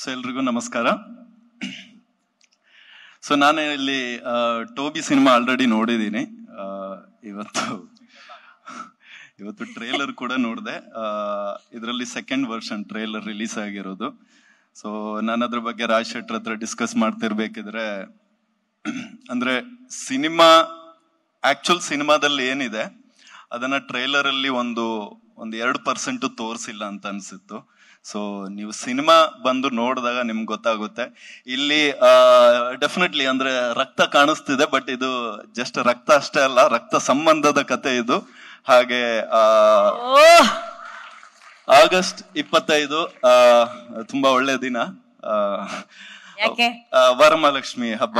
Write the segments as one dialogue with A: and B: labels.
A: So ಎಲ್ರಿಗೂ ನಮಸ್ಕಾರ. So ನಾನು ಇಲ್ಲಿ ಟೋಬಿ ಸಿನಿಮಾ ಆಲ್ರೆಡಿ ನೋಡಿದ್ದೀನಿ. ಇವತ್ತು ಇವತ್ತು ಟ್ರೇಲರ್ ಕೂಡ ನೋಡಿದೆ. ಇದರಲ್ಲಿ ಸೆಕೆಂಡ್ ವರ್ಷನ್ ಟ್ರೇಲರ್ ರಿಲೀಸ್ ಆಗಿರೋದು. ಸೊ ನಾನು ಅದ್ರ ಬಗ್ಗೆ ರಾಜ್ ಶೆಟ್ರ್ ಹತ್ರ ಡಿಸ್ಕಸ್ ಮಾಡ್ತಿರ್ಬೇಕಿದ್ರೆ, ಅಂದ್ರೆ ಸಿನಿಮಾ ಆಕ್ಚುಲ್ ಸಿನಿಮಾದಲ್ಲಿ ಏನಿದೆ? ಅದನ್ನ ಟ್ರೈಲರ್ ಅಲ್ಲಿ ಒಂದು ಒಂದು ಎರಡು ಪರ್ಸೆಂಟ್ ತೋರಿಸಿಲ್ಲ ಅಂತ ಅನ್ಸಿತ್ತು. ಸೊ ನೀವು ಸಿನಿಮಾ ಬಂದು ನೋಡಿದಾಗ ನಿಮ್ಗೆ ಗೊತ್ತಾಗುತ್ತೆ. ಇಲ್ಲಿ ಡೆಫಿನೆಟ್ಲಿ ಅಂದ್ರೆ ರಕ್ತ ಕಾಣಿಸ್ತಿದೆ ಬಟ್ ಇದು ಜಸ್ಟ್ ರಕ್ತ ಅಷ್ಟೇ ಅಲ್ಲ ರಕ್ತ ಸಂಬಂಧದ ಕತೆ ಇದು. ಹಾಗೆ ಆಗಸ್ಟ್ ಇಪ್ಪತ್ತೈದು ತುಂಬಾ ಒಳ್ಳೆ ದಿನ. ವರಮಹಾಲಕ್ಷ್ಮಿ ಹಬ್ಬ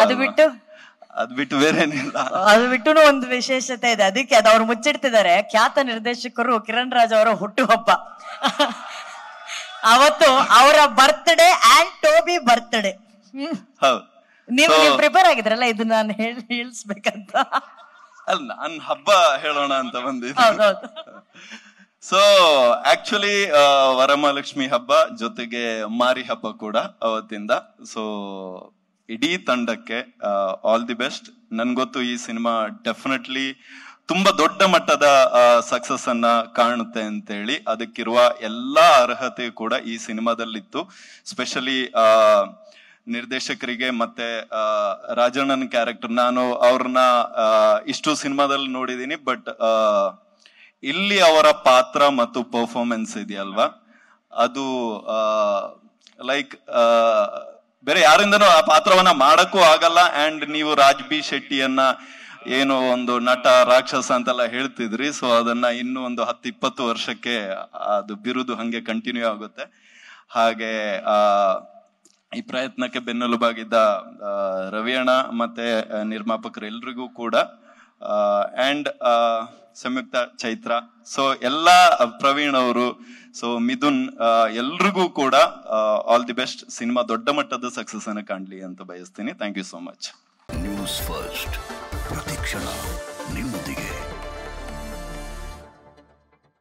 B: ಅದು ಬಿಟ್ಟು
A: ಬೇರೆ ಏನಿಲ್ಲ.
B: ಅದು ಬಿಟ್ಟು ಒಂದು ವಿಶೇಷತೆ ಇದೆ. ಅದಕ್ಕೆ ಅದು ಅವ್ರು ಮುಚ್ಚಿಡ್ತಿದ್ದಾರೆ. ಖ್ಯಾತ ನಿರ್ದೇಶಕರು ಕಿರಣ್ ರಾಜ್ ಅವರ ಹುಟ್ಟುಹಬ್ಬ. ಅವತ್ತು ಅವರ ಬರ್ತ್ಡೇ ಅಂಡ್ ಟೋಬಿ ಬರ್ತ್ಡೇ
A: ಹೌದು.
B: ನೀವು ಪ್ರಿಪೇರ್ ಆಗಿದ್ರಲ್ಲ ಇದು ನಾನು ಹೇಳಿ ಹೇಳಿಸ್ಬೇಕಂತ.
A: ಅಲ್ಲ ನಾನ್ ಹಬ್ಬ ಹೇಳೋಣ ಅಂತ ಬಂದಿದ್ದೆ ಸೊ ಆಕ್ಚುಲಿ ವರಮಹಾಲಕ್ಷ್ಮಿ ಹಬ್ಬ ಜೊತೆಗೆ ಮಾರಿ ಹಬ್ಬ ಕೂಡ ಅವತ್ತಿಂದ. ಸೊ ಇಡೀ ತಂಡಕ್ಕೆ ಆಲ್ ದಿ ಬೆಸ್ಟ್ ನನ್ಗೊತ್ತು ಈ ಸಿನಿಮಾ ಡೆಫಿನೆಟ್ಲಿ ತುಂಬಾ ದೊಡ್ಡ ಮಟ್ಟದ ಸಕ್ಸಸ್ ಅನ್ನ ಕಾಣುತ್ತೆ ಅಂತೇಳಿ. ಅದಕ್ಕಿರುವ ಎಲ್ಲಾ ಅರ್ಹತೆ ಕೂಡ ಈ ಸಿನಿಮಾದಲ್ಲಿತ್ತು. ಸ್ಪೆಷಲಿ ನಿರ್ದೇಶಕರಿಗೆ ಮತ್ತೆ ಆ, ರಾಜಣ್ಣನ ಕ್ಯಾರೆಕ್ಟರ್ ನಾನು ಅವ್ರನ್ನ ಇಷ್ಟು ಸಿನಿಮಾದಲ್ಲಿ ನೋಡಿದೀನಿ ಬಟ್ ಇಲ್ಲಿ ಅವರ ಪಾತ್ರ ಮತ್ತು ಪರ್ಫಾರ್ಮೆನ್ಸ್ ಇದೆಯಲ್ವಾ? ಅದು ಲೈಕ್ ಬೇರೆ ಯಾರಿಂದನೂ ಆ ಪಾತ್ರವನ್ನ ಮಾಡಕ್ಕೂ ಆಗಲ್ಲ. ಅಂಡ್ ನೀವು ರಾಜ್ ಬಿ ಶೆಟ್ಟಿಯನ್ನ ಏನು ಒಂದು ನಟ, ರಾಕ್ಷಸ ಅಂತೆಲ್ಲ ಹೇಳ್ತಿದ್ರಿ. ಸೊ ಅದನ್ನ ಇನ್ನು ಒಂದು ಹತ್ತು ಇಪ್ಪತ್ತು ವರ್ಷಕ್ಕೆ ಅದು ಬಿರುದು ಹಂಗೆ ಕಂಟಿನ್ಯೂ ಆಗುತ್ತೆ. ಹಾಗೆ, ಆ, ಈ ಪ್ರಯತ್ನಕ್ಕೆ ಬೆನ್ನೆಲುಬಾಗಿದ್ದ ರವಿಯಣ್ಣ ಮತ್ತೆ ನಿರ್ಮಾಪಕರೆಲ್ಲರಿಗೂ ನಿರ್ಮಾಪಕರು ಎಲ್ರಿಗೂ ಕೂಡ ಅಂಡ್ ಸಂಯುಕ್ತ ಚೈತ್ರ. ಸೊ ಎಲ್ಲ ಪ್ರವೀಣ್ ಅವರು ಸೊ ಮಿಥುನ್ ಎಲ್ರಿಗೂ ಕೂಡ ಆಲ್ ದಿ ಬೆಸ್ಟ್ ಸಿನಿಮಾ ದೊಡ್ಡ ಮಟ್ಟದ ಸಕ್ಸಸ್ ಅನ್ನು ಕಾಣ್ಲಿ ಅಂತ ಬಯಸ್ತೀನಿ. Thank you so much
C: news first ನಿಮ್ಮೊಂದಿಗೆ.